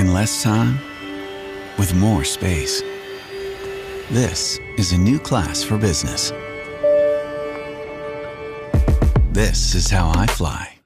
in less time with more space. This is a new class for business. This is how I fly.